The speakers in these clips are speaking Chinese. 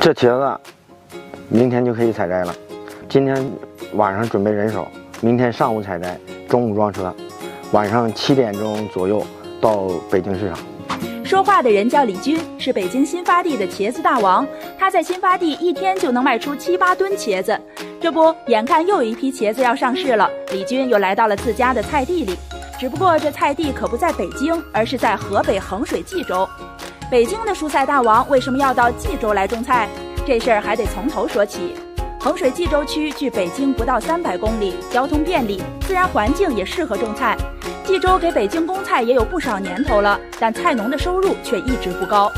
这茄子明天就可以采摘了。今天晚上准备人手，明天上午采摘，中午装车，晚上七点钟左右到北京市场。说话的人叫李军，是北京新发地的茄子大王。他在新发地一天就能卖出七八吨茄子。这不，眼看又有一批茄子要上市了，李军又来到了自家的菜地里。只不过这菜地可不在北京，而是在河北衡水冀州。北京的蔬菜大王为什么要到冀州来种菜？这事儿还得从头说起。衡水冀州区距北京不到三百公里，交通便利，自然环境也适合种菜。冀州给北京供菜也有不少年头了，但菜农的收入却一直不高。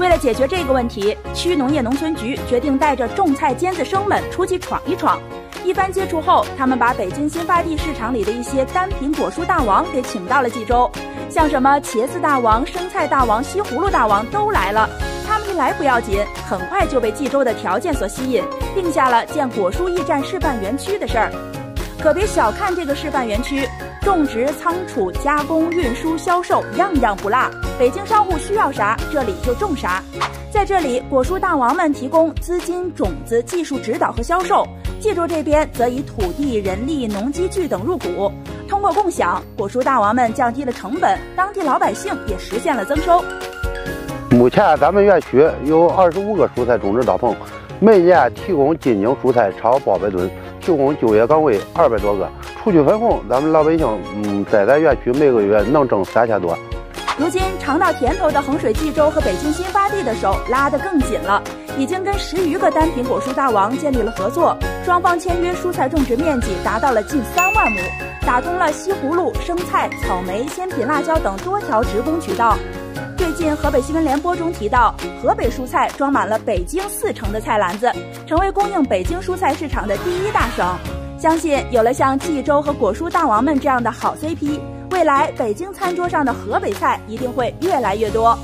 为了解决这个问题，区农业农村局决定带着种菜尖子生们出去闯一闯。一番接触后，他们把北京新发地市场里的一些单品果蔬大王给请到了冀州，像什么茄子大王、生菜大王、西葫芦大王都来了。他们一来不要紧，很快就被冀州的条件所吸引，定下了建果蔬驿站示范园区的事儿。可别小看这个示范园区，种植、仓储、加工、运输、销售，样样不落。北京商户需要啥，这里就种啥。在这里，果蔬大王们提供资金、种子、技术指导和销售。冀州这边则以土地、人力、农机具等入股，通过共享，果蔬大王们降低了成本，当地老百姓也实现了增收。目前咱们园区有二十五个蔬菜种植大棚，每年提供进京蔬菜超八百吨，提供就业岗位二百多个。出去分红，咱们老百姓嗯，在咱园区每个月能挣三千多。如今尝到甜头的衡水冀州和北京新发地的手拉得更紧了，已经跟十余个单品果蔬大王建立了合作，双方签约蔬菜种植面积达到了近三万亩，打通了西葫芦、生菜、草莓、鲜品辣椒等多条直供渠道。最近河北新闻联播中提到，河北蔬菜装满了北京四成的菜篮子，成为供应北京蔬菜市场的第一大省。相信有了像冀州和果蔬大王们这样的好 CP。未来北京餐桌上的河北菜一定会越来越多。